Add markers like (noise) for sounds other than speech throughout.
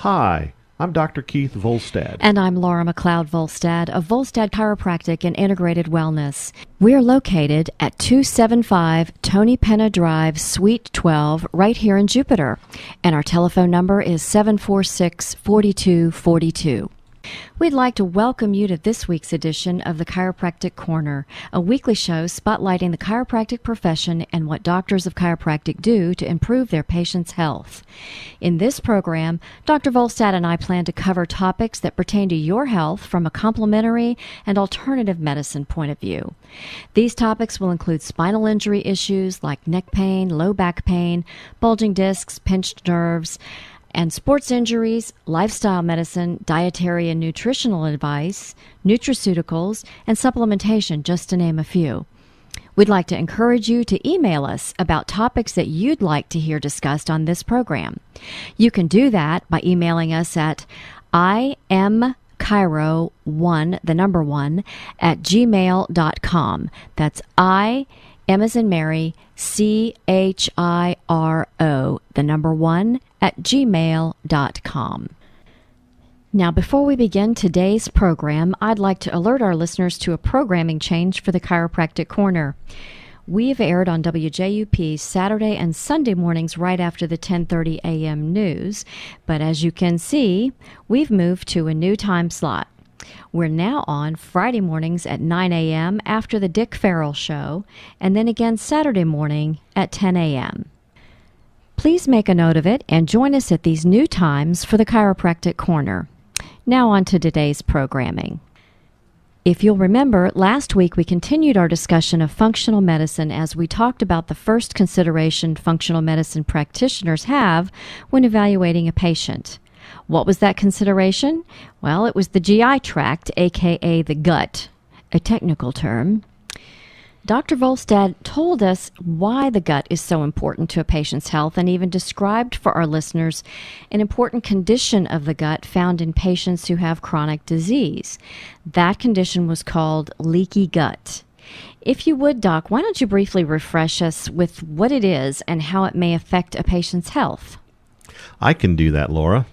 Hi, I'm Dr. Keith Volstad. And I'm Laura McLeod Volstad of Volstad Chiropractic and Integrated Wellness. We're located at 275 Tony Penna Drive, Suite 12, right here in Jupiter. And our telephone number is 746 4242. We'd like to welcome you to this week's edition of the Chiropractic Corner, a weekly show spotlighting the chiropractic profession and what doctors of chiropractic do to improve their patients' health. In this program, Dr. Volstad and I plan to cover topics that pertain to your health from a complementary and alternative medicine point of view. These topics will include spinal injury issues like neck pain, low back pain, bulging discs, pinched nerves, and sports injuries, lifestyle medicine, dietary and nutritional advice, nutraceuticals, and supplementation, just to name a few. We'd like to encourage you to email us about topics that you'd like to hear discussed on this program. You can do that by emailing us at I am Chiro one, the number one, at gmail.com. That's I M as in Mary, C H I R O, the number one, at gmail.com. Now, before we begin today's program, I'd like to alert our listeners to a programming change for the Chiropractic Corner. We've aired on WJUP Saturday and Sunday mornings right after the 10:30 a.m. news, but as you can see, we've moved to a new time slot. We're now on Friday mornings at 9 a.m. after the Dick Farrell show, and then again Saturday morning at 10 a.m. Please make a note of it and join us at these new times for the Chiropractic Corner. Now, on to today's programming. If you'll remember, last week we continued our discussion of functional medicine as we talked about the first consideration functional medicine practitioners have when evaluating a patient. What was that consideration? Well, it was the GI tract, aka the gut, a technical term. Dr. Volstad told us why the gut is so important to a patient's health and even described for our listeners an important condition of the gut found in patients who have chronic disease. That condition was called leaky gut. If you would, Doc, why don't you briefly refresh us with what it is and how it may affect a patient's health? I can do that, Laura.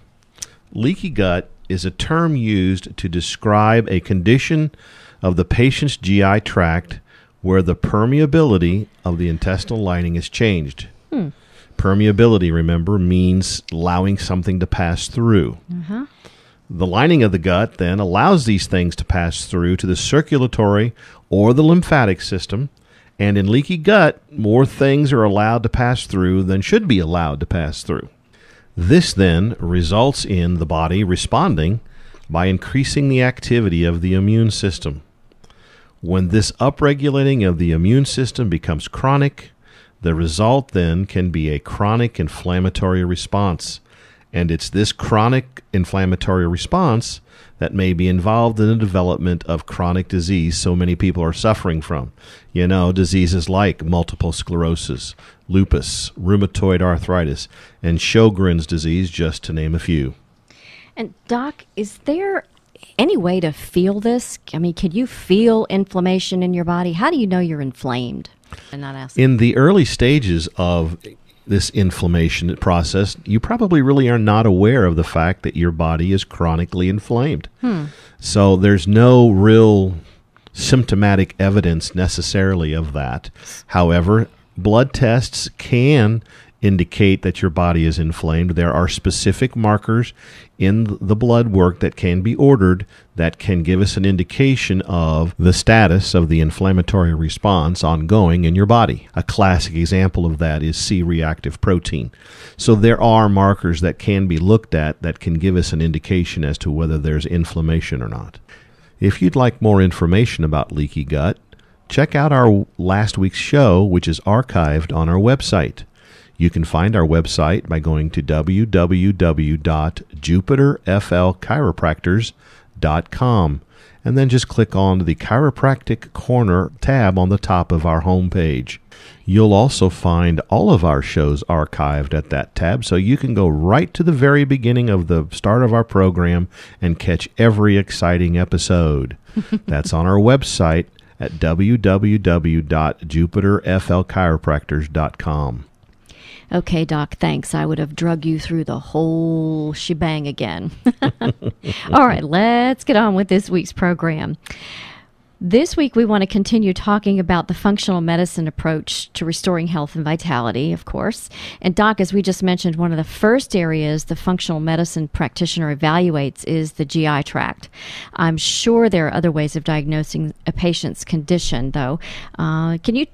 Leaky gut is a term used to describe a condition of the patient's GI tract where the permeability of the intestinal lining is changed. Hmm. Permeability, remember, means allowing something to pass through. Uh-huh. The lining of the gut then allows these things to pass through to the circulatory or the lymphatic system. And in leaky gut, more things are allowed to pass through than should be allowed to pass through. This then results in the body responding by increasing the activity of the immune system. When this upregulating of the immune system becomes chronic, the result then can be a chronic inflammatory response. And it's this chronic inflammatory response that may be involved in the development of chronic disease so many people are suffering from. You know, diseases like multiple sclerosis, lupus, rheumatoid arthritis, and Sjogren's disease, just to name a few. And, Doc, is there any way to feel this? I mean, can you feel inflammation in your body? How do you know you're inflamed? I'm not asking. In the early stages of this inflammation process, you probably really are not aware of the fact that your body is chronically inflamed. Hmm. So there's no real symptomatic evidence necessarily of that. However, blood tests can indicate that your body is inflamed. There are specific markers in the blood work that can be ordered that can give us an indication of the status of the inflammatory response ongoing in your body. A classic example of that is C reactive protein. So there are markers that can be looked at that can give us an indication as to whether there's inflammation or not. If you'd like more information about leaky gut, check out our last week's show, which is archived on our website. You can find our website by going to www.jupiterflchiropractors.com and then just click on the Chiropractic Corner tab on the top of our homepage. You'll also find all of our shows archived at that tab, so you can go right to the very beginning of the start of our program and catch every exciting episode. (laughs) That's on our website at www.jupiterflchiropractors.com. Okay, Doc, thanks. I would have drug you through the whole shebang again. (laughs) All right, let's get on with this week's program. This week, we want to continue talking about the functional medicine approach to restoring health and vitality, of course. And, Doc, as we just mentioned, one of the first areas the functional medicine practitioner evaluates is the GI tract. I'm sure there are other ways of diagnosing a patient's condition, though. Uh, can you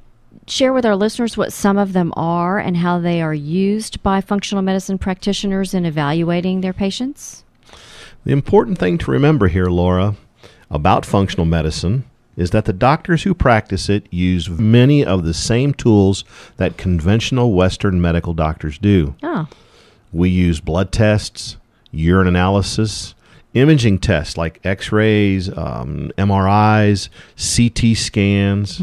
share with our listeners what some of them are and how they are used by functional medicine practitioners in evaluating their patients? The important thing to remember here, Laura, about functional medicine is that the doctors who practice it use many of the same tools that conventional Western medical doctors do. Oh. We use blood tests, urine analysis, imaging tests like x rays, um, MRIs, CT scans.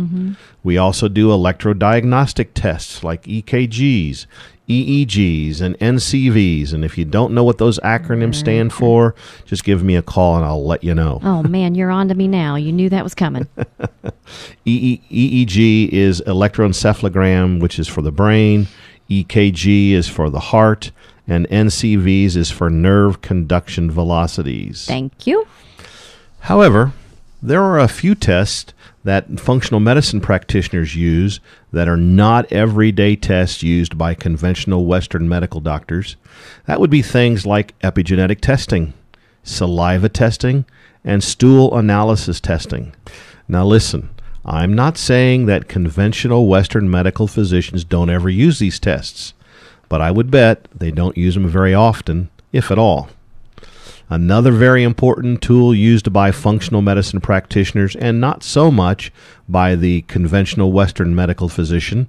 We also do electrodiagnostic tests like EKGs, EEGs, and NCVs. And if you don't know what those acronyms stand for, just give me a call and I'll let you know. Oh man, you're on to me now. You knew that was coming. (laughs) EE EEG is electroencephalogram, which is for the brain. EKG is for the heart, and NCVs is for nerve conduction velocities. Thank you. However, there are a few tests that functional medicine practitioners use that are not everyday tests used by conventional Western medical doctors. That would be things like epigenetic testing, saliva testing, and stool analysis testing. Now, listen, I'm not saying that conventional Western medical physicians don't ever use these tests, but I would bet they don't use them very often, if at all. Another very important tool used by functional medicine practitioners and not so much by the conventional Western medical physician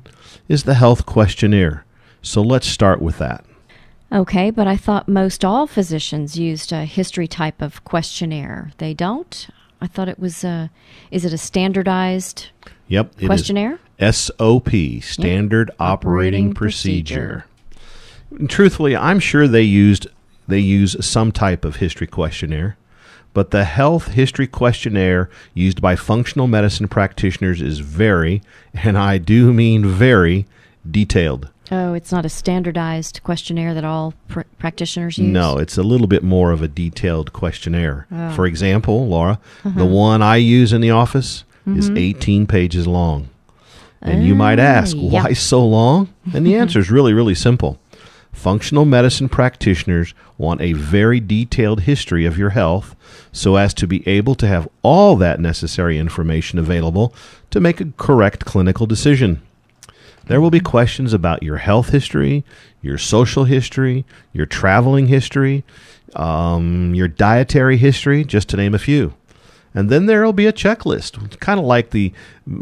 is the health questionnaire. So let's start with that. Okay, but I thought most all physicians used a history type of questionnaire. They don't? I thought it was a. Is it a standardized Yep, it is questionnaire? SOP, Standard Operating, Operating Procedure. And truthfully, I'm sure they used they use some type of history questionnaire, but the health history questionnaire used by functional medicine practitioners is very, and I do mean very, detailed. Oh, it's not a standardized questionnaire that all pr- practitioners use? No, it's a little bit more of a detailed questionnaire. Oh. For example, Laura, the one I use in the office is 18 pages long. And you might ask, Ah, yeah. why so long? And the (laughs) answer is really, really simple. Functional medicine practitioners want a very detailed history of your health so as to be able to have all that necessary information available to make a correct clinical decision. There will be questions about your health history, your social history, your traveling history, um, your dietary history, just to name a few. And then there will be a checklist, kind of like the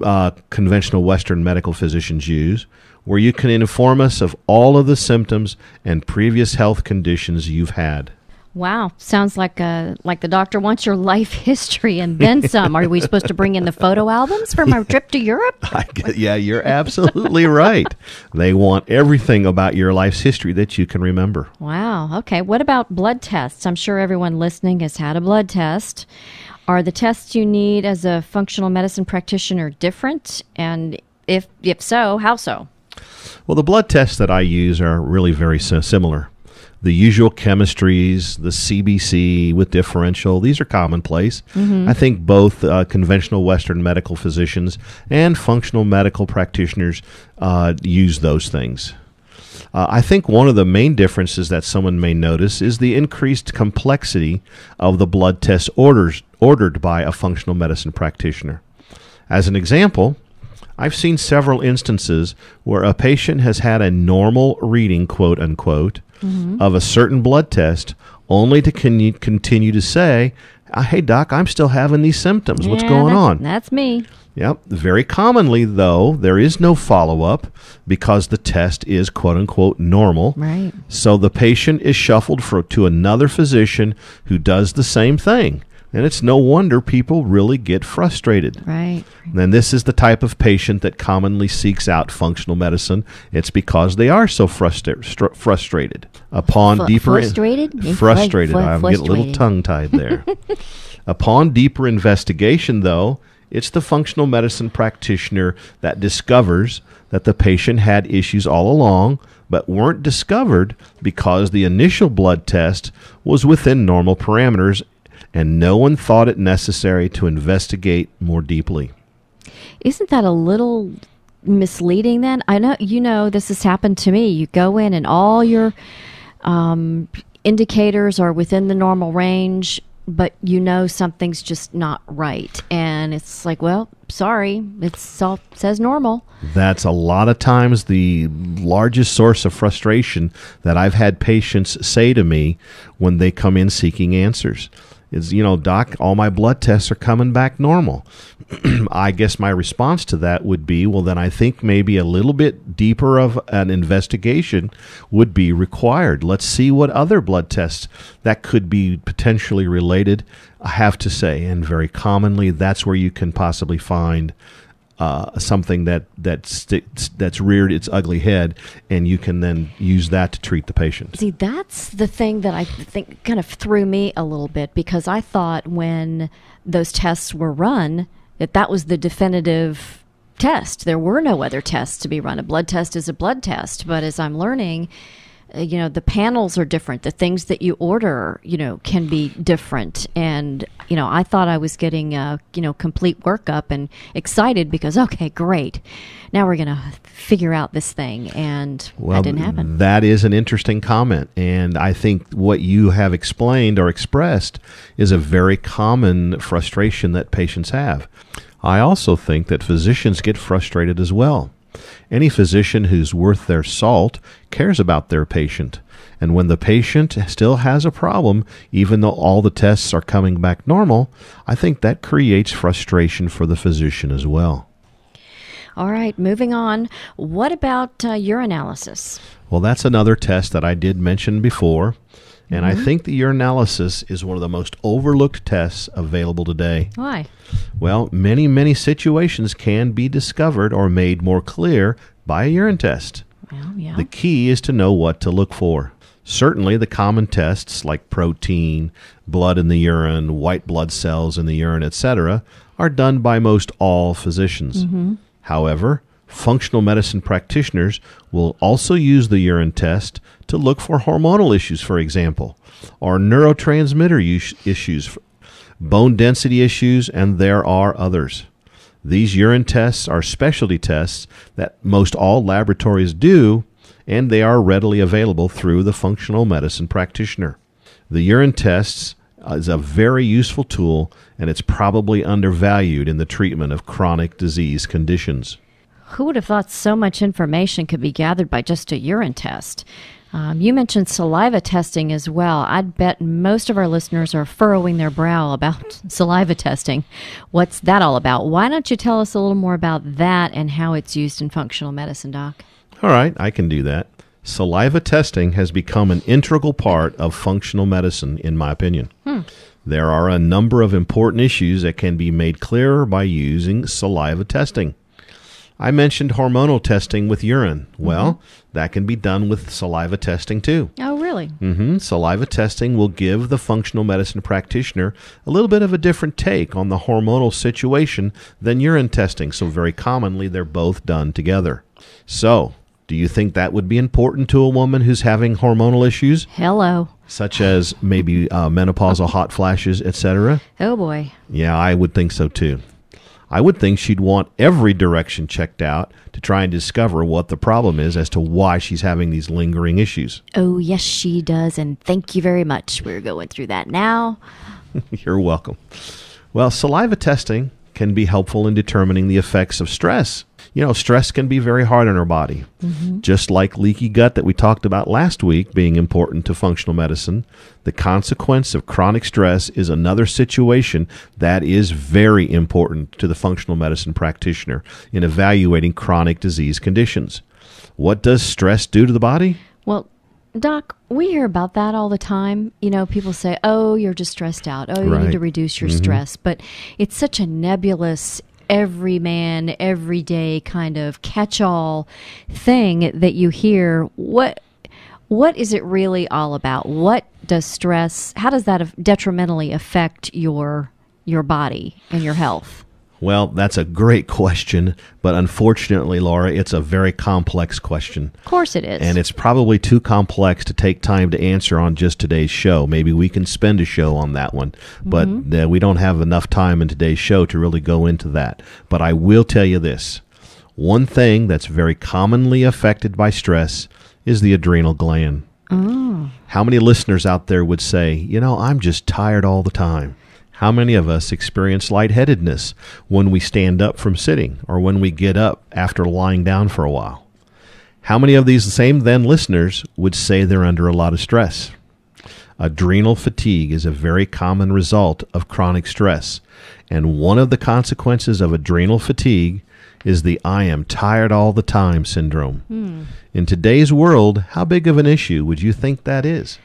uh, conventional Western medical physicians use, where you can inform us of all of the symptoms and previous health conditions you've had. Wow, sounds like uh, like the doctor wants your life (laughs) history and then some. Are we supposed to bring in the photo albums from our trip to Europe? (laughs) I get, yeah, you're absolutely right. They want everything about your life's history that you can remember. Wow. Okay. What about blood tests? I'm sure everyone listening has had a blood test. Are the tests you need as a functional medicine practitioner different? And if if so, how so? Well, the blood tests that I use are really very similar. The usual chemistries, the CBC with differential, these are commonplace. I think both uh, conventional Western medical physicians and functional medical practitioners uh, use those things. Uh, I think one of the main differences that someone may notice is the increased complexity of the blood tests orders, ordered by a functional medicine practitioner. As an example, I've seen several instances where a patient has had a normal reading, quote unquote, of a certain blood test, only to con- continue to say, "Uh, "Hey, doc, I'm still having these symptoms. What's going that's- on?" That's me. Yep. Very commonly, though, there is no follow up because the test is quote unquote normal. Right. So the patient is shuffled for, to another physician who does the same thing. And it's no wonder people really get frustrated. Right. And this is the type of patient that commonly seeks out functional medicine. It's because they are so frustra- str- frustrated. Upon Fu- deeper frustrated? Yeah, frustrated. flu- I'm getting a little tongue tied there. (laughs) Upon deeper investigation, though, It's the functional medicine practitioner that discovers that the patient had issues all along, but weren't discovered because the initial blood test was within normal parameters and no one thought it necessary to investigate more deeply. Isn't that a little misleading then? I know you know this has happened to me. You go in and all your um, indicators are within the normal range, but you know something's just not right, and it's like, well, sorry, it's all says normal. That's a lot of times the largest source of frustration that I've had patients say to me when they come in seeking answers is, you know, doc, all my blood tests are coming back normal. (clears throat) I guess my response to that would be, well, then I think maybe a little bit deeper of an investigation would be required. Let's see what other blood tests that could be potentially related I have to say. And very commonly, that's where you can possibly find uh, something that that's that's reared its ugly head, and you can then use that to treat the patient. See, that's the thing that I think kind of threw me a little bit because I thought when those tests were run that that was the definitive test. There were no other tests to be run. A blood test is a blood test, but as I'm learning uh, you know the panels are different. The things that you order you know can be different. And you know i thought i was getting a you know complete workup and excited because okay great. Now we're going to figure out this thing. And well, that didn't happen. that is an interesting comment. And i think what you have explained or expressed is a very common frustration that patients have. I also think that physicians get frustrated as well any physician who's worth their salt cares about their patient. And when the patient still has a problem, even though all the tests are coming back normal, I think that creates frustration for the physician as well. All right, moving on. What about uh, urinalysis? Well, that's another test that I did mention before. And mm-hmm. I think the urinalysis is one of the most overlooked tests available today. Why? Well, many, many situations can be discovered or made more clear by a urine test. Well, yeah. The key is to know what to look for. Certainly, the common tests like protein, blood in the urine, white blood cells in the urine, etc., are done by most all physicians. Mm-hmm. However, functional medicine practitioners will also use the urine test to look for hormonal issues, for example, or neurotransmitter issues, bone density issues, and there are others. These urine tests are specialty tests that most all laboratories do, and they are readily available through the functional medicine practitioner. The urine tests is a very useful tool, and it's probably undervalued in the treatment of chronic disease conditions. Who would have thought so much information could be gathered by just a urine test? Um, you mentioned saliva testing as well. I'd bet most of our listeners are furrowing their brow about (laughs) saliva testing. What's that all about? Why don't you tell us a little more about that and how it's used in functional medicine, Doc? All right, I can do that. Saliva testing has become an integral part of functional medicine, in my opinion. Hmm. There are a number of important issues that can be made clearer by using saliva testing. I mentioned hormonal testing with urine. Well, mm-hmm. that can be done with saliva testing too. Oh, really? Mm-hmm. Saliva testing will give the functional medicine practitioner a little bit of a different take on the hormonal situation than urine testing. So, very commonly, they're both done together. So, do you think that would be important to a woman who's having hormonal issues? Hello. Such as maybe uh, menopausal hot flashes, etc. Oh boy. Yeah, I would think so too. I would think she'd want every direction checked out to try and discover what the problem is as to why she's having these lingering issues. Oh, yes, she does. And thank you very much. We're going through that now. (laughs) You're welcome. Well, saliva testing can be helpful in determining the effects of stress you know, stress can be very hard on our body. Mm-hmm. Just like leaky gut that we talked about last week being important to functional medicine, the consequence of chronic stress is another situation that is very important to the functional medicine practitioner in evaluating chronic disease conditions. What does stress do to the body? Well, Doc, we hear about that all the time. You know, people say, oh, you're just stressed out. Oh, you right. need to reduce your mm-hmm. stress. But it's such a nebulous every man, everyday kind of catch-all thing that you hear. What what is it really all about? What does stress? How does that detrimentally affect your your body and your health? Well, that's a great question, but unfortunately, Laura, it's a very complex question. Of course it is. And it's probably too complex to take time to answer on just today's show. Maybe we can spend a show on that one, but uh, we don't have enough time in today's show to really go into that. But I will tell you this one thing that's very commonly affected by stress is the adrenal gland. How many listeners out there would say, you know, I'm just tired all the time? How many of us experience lightheadedness when we stand up from sitting or when we get up after lying down for a while? How many of these same then listeners would say they're under a lot of stress? Adrenal fatigue is a very common result of chronic stress, and one of the consequences of adrenal fatigue is the I am tired all the time syndrome. Hmm. In today's world, how big of an issue would you think that is?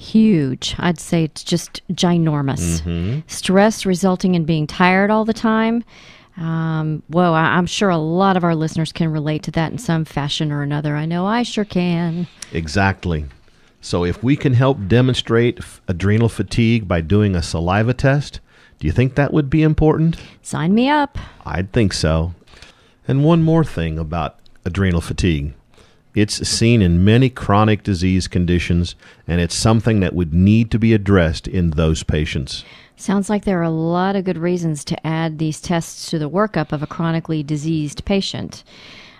Huge. I'd say it's just ginormous. Mm-hmm. Stress resulting in being tired all the time. Um, whoa, I- I'm sure a lot of our listeners can relate to that in some fashion or another. I know I sure can. Exactly. So, if we can help demonstrate f- adrenal fatigue by doing a saliva test, do you think that would be important? Sign me up. I'd think so. And one more thing about adrenal fatigue it's seen in many chronic disease conditions, and it's something that would need to be addressed in those patients. Sounds like there are a lot of good reasons to add these tests to the workup of a chronically diseased patient.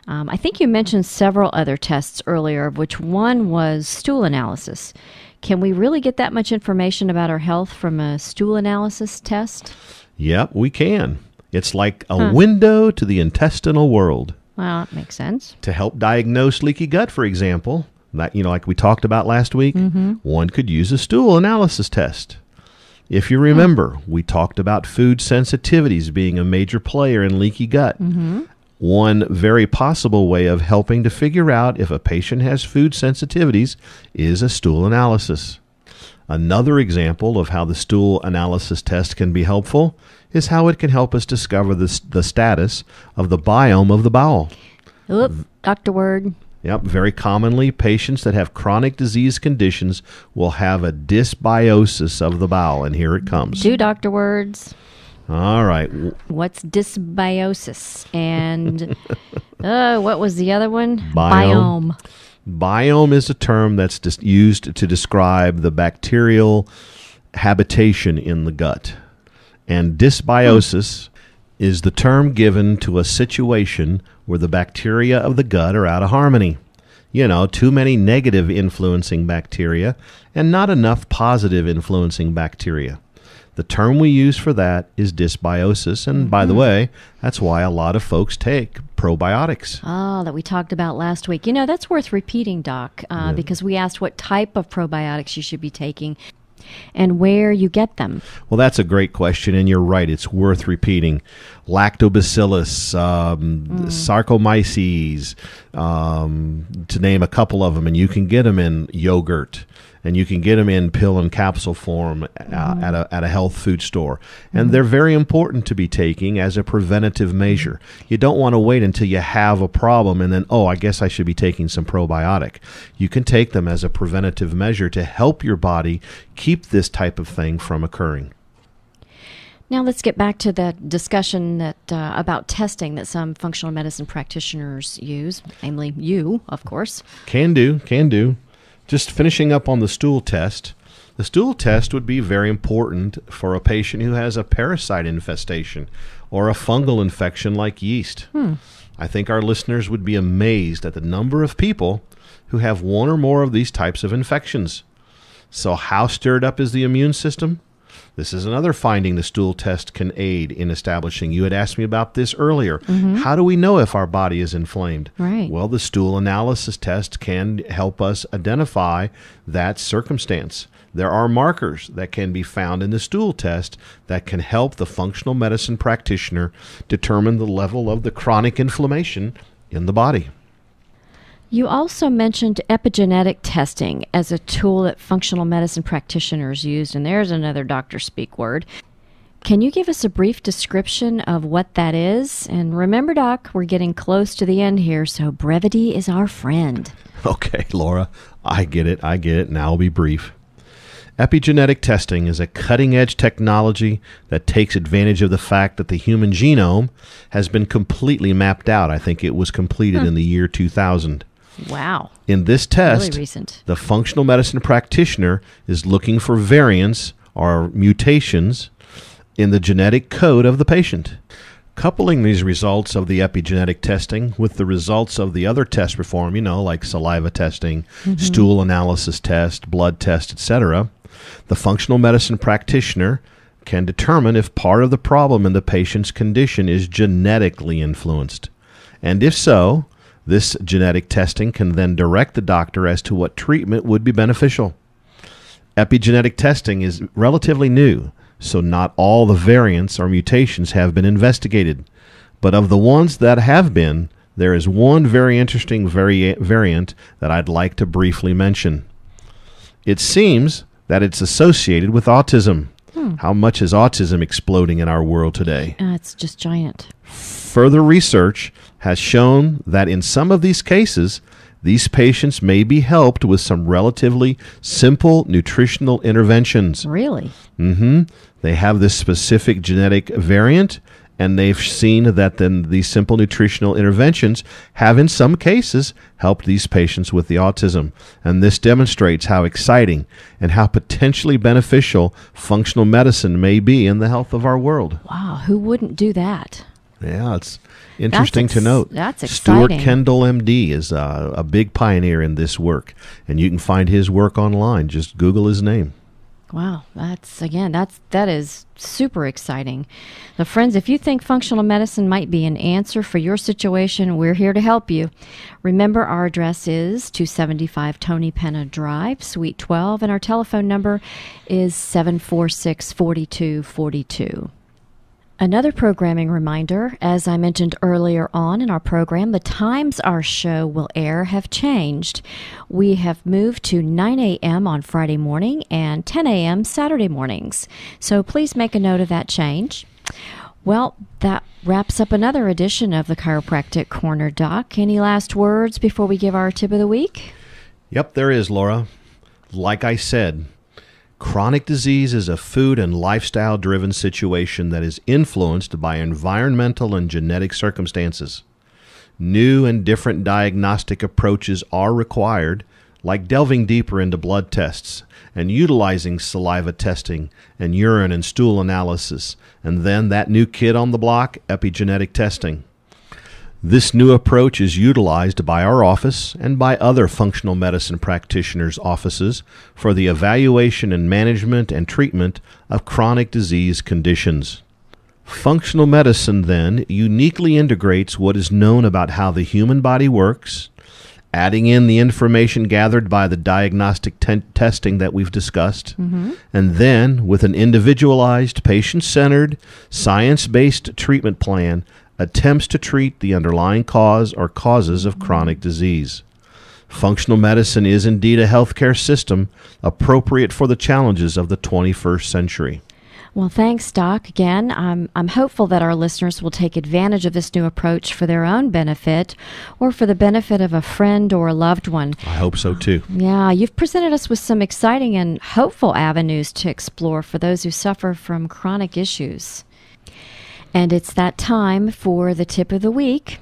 Um, I think you mentioned several other tests earlier, of which one was stool analysis. Can we really get that much information about our health from a stool analysis test? Yep, we can. It's like a window to the intestinal world. Well, that makes sense. to help diagnose leaky gut, for example, that you know, like we talked about last week, mm-hmm. one could use a stool analysis test. If you remember, mm-hmm. we talked about food sensitivities being a major player in leaky gut. Mm-hmm. One very possible way of helping to figure out if a patient has food sensitivities is a stool analysis. Another example of how the stool analysis test can be helpful is how it can help us discover the, the status of the biome of the bowel. Oop, Dr. Word. Yep, very commonly, patients that have chronic disease conditions will have a dysbiosis of the bowel, and here it comes. Two Dr. Words. All right, What's dysbiosis? And (laughs) uh, what was the other one? Biome. biome is a term that's dis- used to describe the bacterial habitation in the gut, and dysbiosis is the term given to a situation where the bacteria of the gut are out of harmony. You know, too many negative influencing bacteria and not enough positive influencing bacteria. The term we use for that is dysbiosis, and by the way, that's why a lot of folks take probiotics. Oh, that we talked about last week. You know, that's worth repeating, Doc, uh, because we asked what type of probiotics you should be taking and where you get them. Well, that's a great question, and you're right. It's worth repeating. Lactobacillus, um, Saccharomyces, um, to name a couple of them, and you can get them in yogurt, and you can get them in pill and capsule form uh, at a at a health food store, and they're very important to be taking as a preventative measure. You don't want to wait until you have a problem and then oh, I guess I should be taking some probiotic. You can take them as a preventative measure to help your body keep this type of thing from occurring. Now let's get back to the discussion that uh, about testing that some functional medicine practitioners use, namely you, of course. Can do, can do. Just finishing up on the stool test. The stool test would be very important for a patient who has a parasite infestation or a fungal infection like yeast. Hmm. I think our listeners would be amazed at the number of people who have one or more of these types of infections. So, how stirred up is the immune system? This is another finding the stool test can aid in establishing. You had asked me about this earlier. Mm-hmm. How do we know if our body is inflamed? Right. Well, the stool analysis test can help us identify that circumstance. There are markers that can be found in the stool test that can help the functional medicine practitioner determine the level of the chronic inflammation in the body. You also mentioned epigenetic testing as a tool that functional medicine practitioners use, and there's another doctor speak word. Can you give us a brief description of what that is? And remember, Doc, we're getting close to the end here, so brevity is our friend. (laughs) Okay, Laura, I get it. I get it. Now I'll be brief. Epigenetic testing is a cutting edge technology that takes advantage of the fact that the human genome has been completely mapped out. I think it was completed hmm. in the year 2000. Wow. In this test, Really recent. the functional medicine practitioner is looking for variants or mutations in the genetic code of the patient. Coupling these results of the epigenetic testing with the results of the other tests performed, you know, like saliva testing, mm-hmm. stool analysis test, blood test, etc., the functional medicine practitioner can determine if part of the problem in the patient's condition is genetically influenced. And if so, this genetic testing can then direct the doctor as to what treatment would be beneficial. Epigenetic testing is relatively new, so not all the variants or mutations have been investigated. But of the ones that have been, there is one very interesting vari- variant that I'd like to briefly mention. It seems that it's associated with autism. How much is autism exploding in our world today? Uh, it's just giant. Further research has shown that in some of these cases, these patients may be helped with some relatively simple nutritional interventions. Really? Mm hmm They have this specific genetic variant, and they've seen that then these simple nutritional interventions have, in some cases, helped these patients with the autism. And this demonstrates how exciting and how potentially beneficial functional medicine may be in the health of our world. Wow. Who wouldn't do that? Yeah, it's interesting to note. that's exciting. Stuart. Kendall, MD, is uh, a big pioneer in this work, and you can find his work online. Just Google his name. Wow, that's again, that's that is super exciting. The friends, if you think functional medicine might be an answer for your situation, we're here to help you. Remember, our address is 275 Tony Penna Drive, Suite 12, and our telephone number is 746 4242. Another programming reminder as I mentioned earlier on in our program, the times our show will air have changed. We have moved to 9 a.m. on Friday morning and 10 a.m. Saturday mornings. So please make a note of that change. Well, that wraps up another edition of the Chiropractic Corner Doc. Any last words before we give our tip of the week? Yep, there is, Laura. Like I said, chronic disease is a food and lifestyle driven situation that is influenced by environmental and genetic circumstances. New and different diagnostic approaches are required, like delving deeper into blood tests and utilizing saliva testing and urine and stool analysis, and then that new kid on the block, epigenetic testing. This new approach is utilized by our office and by other functional medicine practitioners' offices for the evaluation and management and treatment of chronic disease conditions. Functional medicine then uniquely integrates what is known about how the human body works, adding in the information gathered by the diagnostic ten- testing that we've discussed, mm-hmm. and then with an individualized, patient centered, science based treatment plan, attempts to treat the underlying cause or causes of chronic disease. Functional medicine is indeed a healthcare system appropriate for the challenges of the 21st century. Well, thanks, Doc. Again, I'm, I'm hopeful that our listeners will take advantage of this new approach for their own benefit or for the benefit of a friend or a loved one. I hope so too. Yeah, you've presented us with some exciting and hopeful avenues to explore for those who suffer from chronic issues. And it's that time for the tip of the week.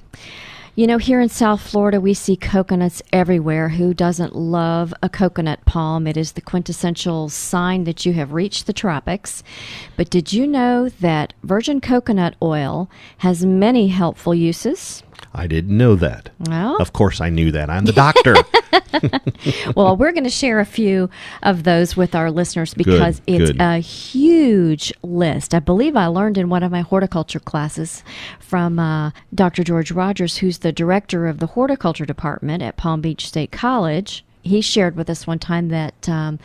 You know, here in South Florida, we see coconuts everywhere. Who doesn't love a coconut palm? It is the quintessential sign that you have reached the tropics. But did you know that virgin coconut oil has many helpful uses? I didn't know that. Well, Of course, I knew that. I'm the (laughs) doctor. (laughs) well, we're going to share a few of those with our listeners because Good, it's good. a huge list. I believe I learned in one of my horticulture classes from uh, Dr. George Rogers, who's the director of the horticulture department at Palm Beach State College. He shared with us one time that um,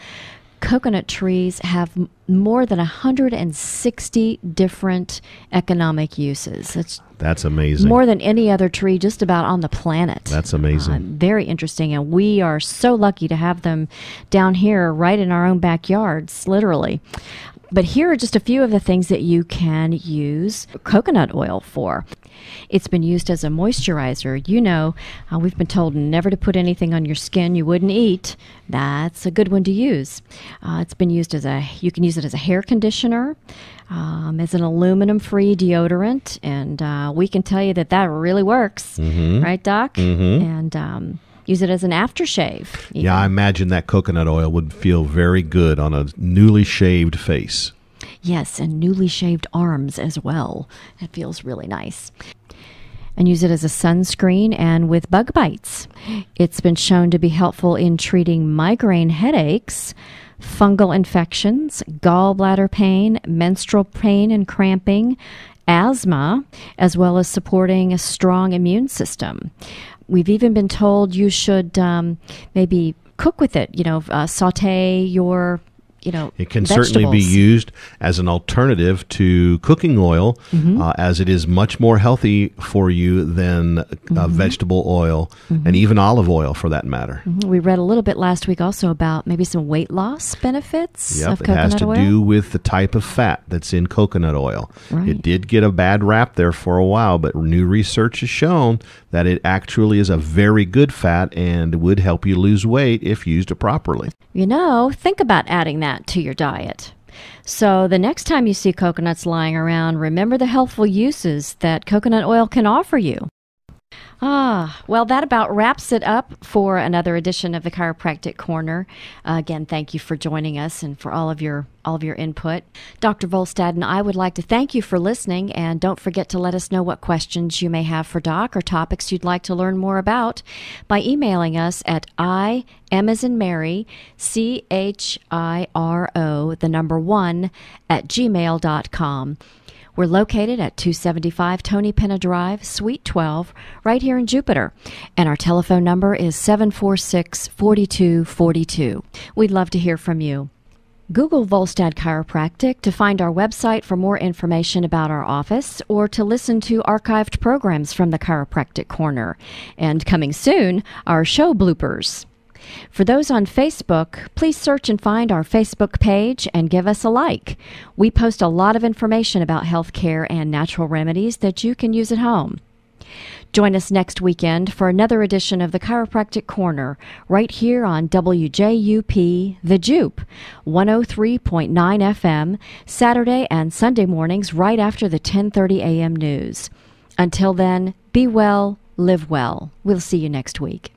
coconut trees have more than 160 different economic uses. It's That's amazing. more than any other tree just about on the planet. That's amazing. Uh, very interesting. And we are so lucky to have them down here right in our own backyards, literally. But here are just a few of the things that you can use coconut oil for. It's been used as a moisturizer. You know, uh, we've been told never to put anything on your skin you wouldn't eat. That's a good one to use. Uh, it's been used as a, you can use it as a hair conditioner, um, as an aluminum free deodorant, and uh, we can tell you that that really works. Right, Doc? Mm-hmm. And, um, Use it as an aftershave. even. Yeah, I imagine that coconut oil would feel very good on a newly shaved face. Yes, and newly shaved arms as well. It feels really nice. And use it as a sunscreen and with bug bites. It's been shown to be helpful in treating migraine headaches, fungal infections, gallbladder pain, menstrual pain and cramping, asthma, as well as supporting a strong immune system. We've even been told you should um, maybe cook with it, you know, uh, saute your, you know, It can certainly be used as an alternative to cooking oil, Mm-hmm. uh, as it is much more healthy for you than uh, Mm-hmm. vegetable oil and even olive oil for that matter. Mhm. We read a little bit last week also about maybe some weight loss benefits Yep, of it has to oil. do with the type of fat that's in coconut oil. Right. It did get a bad rap there for a while, but new research has shown that it actually is a very good fat and would help you lose weight if used properly. You know, think about adding that to your diet. So the next time you see coconuts lying around, remember the healthful uses that coconut oil can offer you. Ah, well, that about wraps it up for another edition of the Chiropractic Corner. Uh, again, thank you for joining us and for all of your all of your input. Dr. Volstad and I would like to thank you for listening, and don't forget to let us know what questions you may have for Doc or topics you'd like to learn more about by emailing us at I am as in Mary, C H I R O, the number one, at gmail.com. We're located at 275 Tony Penna Drive, Suite 12, right here in Jupiter. And our telephone number is 746 4242. We'd love to hear from you. Google Volstad Chiropractic to find our website for more information about our office or to listen to archived programs from the Chiropractic Corner. And coming soon, our show bloopers. For those on Facebook, please search and find our Facebook page and give us a like. We post a lot of information about healthcare and natural remedies that you can use at home. Join us next weekend for another edition of the Chiropractic Corner right here on WJUP The Jupe, 103.9 FM, Saturday and Sunday mornings right after the 10:30 a.m. news. Until then, be well, live well. We'll see you next week.